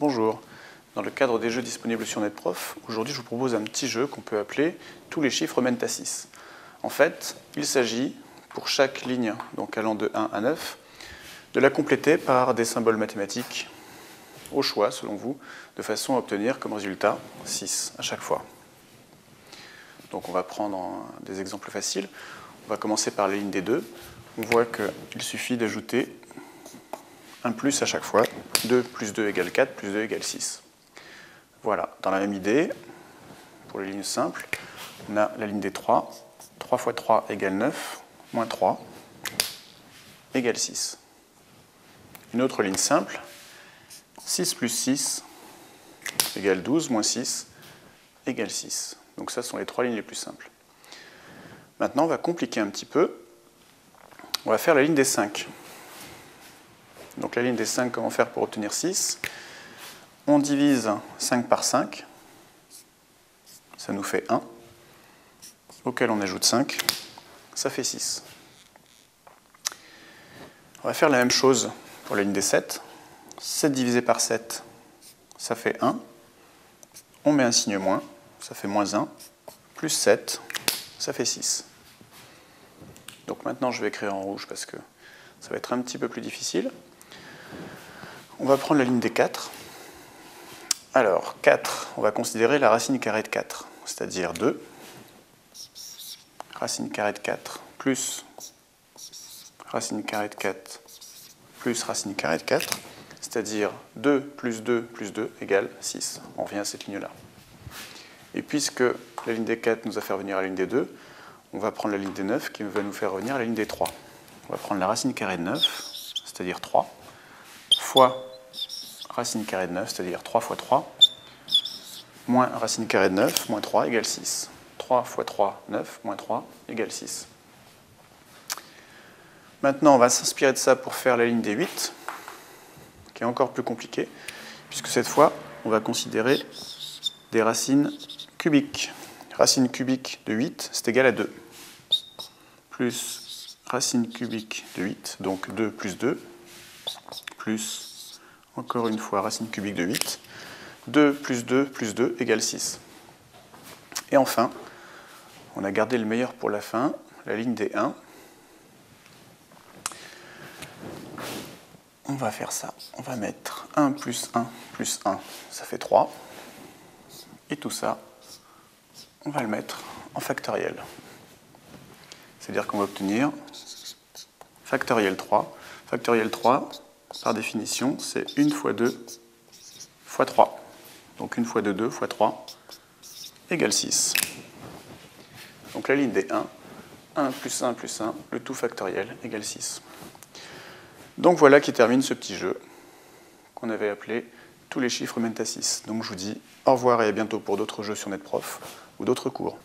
Bonjour. Dans le cadre des jeux disponibles sur NetProf, aujourd'hui je vous propose un petit jeu qu'on peut appeler Tous les chiffres mènent à 6. En fait, il s'agit, pour chaque ligne, donc allant de 1 à 9, de la compléter par des symboles mathématiques au choix, selon vous, de façon à obtenir comme résultat 6 à chaque fois. Donc on va prendre des exemples faciles. On va commencer par la ligne des 2. On voit qu'il suffit d'ajouter un plus à chaque fois. 2 plus 2 égale 4, plus 2 égale 6. Voilà, dans la même idée, pour les lignes simples, on a la ligne des 3. 3 fois 3 égale 9, moins 3 égale 6. Une autre ligne simple, 6 plus 6 égale 12, moins 6 égale 6. Donc ça, ce sont les trois lignes les plus simples. Maintenant, on va compliquer un petit peu. On va faire la ligne des 5. Donc la ligne des 5, comment faire pour obtenir 6 On divise 5 par 5, ça nous fait 1, auquel on ajoute 5, ça fait 6. On va faire la même chose pour la ligne des 7. 7 divisé par 7, ça fait 1. On met un signe moins, ça fait moins 1, plus 7, ça fait 6. Donc maintenant je vais écrire en rouge parce que ça va être un petit peu plus difficile. On va prendre la ligne des 4. Alors, 4, on va considérer la racine carrée de 4, c'est-à-dire 2. Racine carrée de 4 plus racine carrée de 4 plus racine carrée de 4, c'est-à-dire 2 plus 2 plus 2 égale 6. On revient à cette ligne-là. Et puisque la ligne des 4 nous a fait revenir à la ligne des 2, on va prendre la ligne des 9 qui va nous faire revenir à la ligne des 3. On va prendre la racine carrée de 9, c'est-à-dire 3, fois racine carrée de 9, c'est-à-dire 3 fois 3, moins racine carrée de 9, moins 3 égale 6. 3 fois 3, 9, moins 3 égale 6. Maintenant, on va s'inspirer de ça pour faire la ligne des 8, qui est encore plus compliquée, puisque cette fois, on va considérer des racines cubiques. Racine cubique de 8, c'est égal à 2. Plus racine cubique de 8, donc 2 plus 2, plus encore une fois, racine cubique de 8. 2 plus 2 plus 2 égale 6. Et enfin, on a gardé le meilleur pour la fin, la ligne des 1. On va faire ça. On va mettre 1 plus 1 plus 1, ça fait 3. Et tout ça, on va le mettre en factoriel. C'est-à-dire qu'on va obtenir factoriel 3. Factoriel 3, par définition, c'est 1 fois 2 fois 3. Donc 1 fois 2, 2 fois 3 égale 6. Donc la ligne des 1, 1 plus 1 plus 1, le tout factoriel égale 6. Donc voilà qui termine ce petit jeu qu'on avait appelé Tous les chiffres mènent à 6. Donc je vous dis au revoir et à bientôt pour d'autres jeux sur NetProf ou d'autres cours.